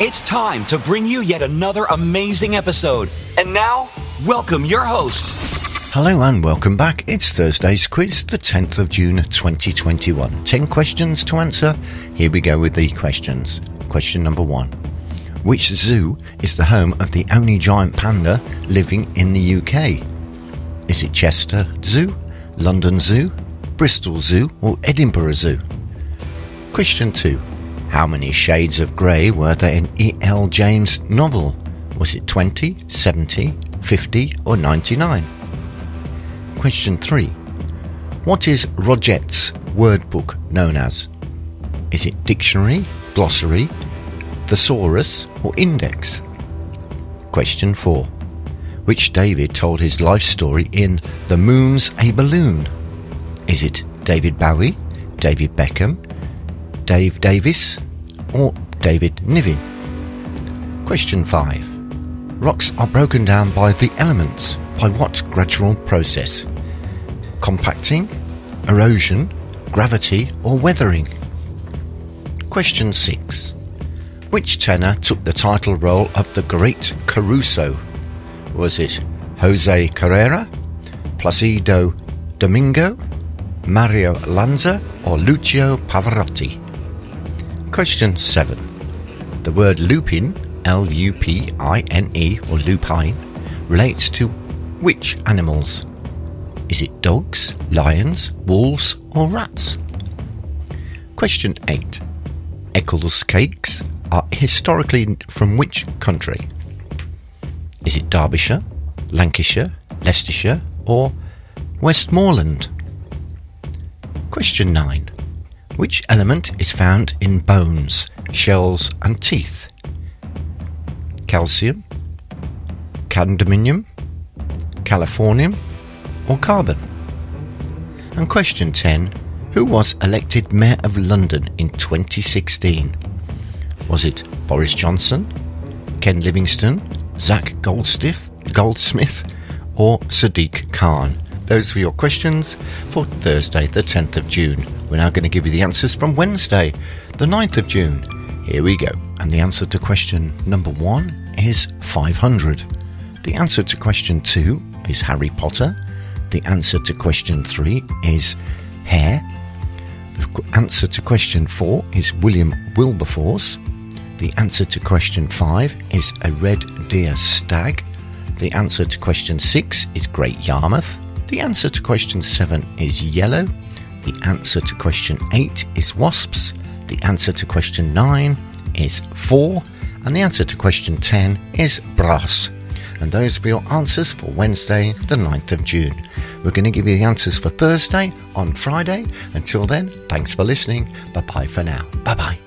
It's time to bring you yet another amazing episode. And now, welcome your host. Hello and welcome back. It's Thursday's quiz, the 10th of June 2021. 10 questions to answer. Here we go with the questions. Question number one Which zoo is the home of the only giant panda living in the UK? Is it Chester Zoo, London Zoo, Bristol Zoo, or Edinburgh Zoo? Question 2. How many shades of grey were there in E.L. James' novel? Was it 20, 70, 50, or 99? Question 3. What is Roget's word book known as? Is it dictionary, glossary, thesaurus, or index? Question 4. Which David told his life story in The Moon's a Balloon? Is it David Bowie, David Beckham, Dave Davis, or David Niven? Question 5. Rocks are broken down by the elements. By what gradual process? Compacting, erosion, gravity, or weathering? Question 6. Which tenor took the title role of the Great Caruso? Was it Jose Carrera, Placido Domingo, Mario Lanza, or Lucio Pavarotti? Question 7. The word lupine, L U P I N E, or lupine, relates to which animals? Is it dogs, lions, wolves, or rats? Question 8. Eccles cakes are historically from which country? Is it Derbyshire, Lancashire, Leicestershire, or Westmoreland? Question 9. Which element is found in bones, shells, and teeth? Calcium, cadmium, californium, or carbon? And question 10. Who was elected Mayor of London in 2016? Was it Boris Johnson, Ken Livingstone, Zach Goldstiff, Goldsmith, or Sadiq Khan? Those were your questions for Thursday, the 10th of June. We're now going to give you the answers from Wednesday, the 9th of June. Here we go. And the answer to question number one is 500. The answer to question two is Harry Potter. The answer to question three is hair. The answer to question four is William Wilberforce. The answer to question five is a red deer stag. The answer to question six is Great Yarmouth. The answer to question seven is yellow. The answer to question eight is wasps. The answer to question nine is four. And the answer to question 10 is brass. And those were your answers for Wednesday, the 9th of June. We're going to give you the answers for Thursday on Friday. Until then, thanks for listening. Bye bye for now. Bye bye.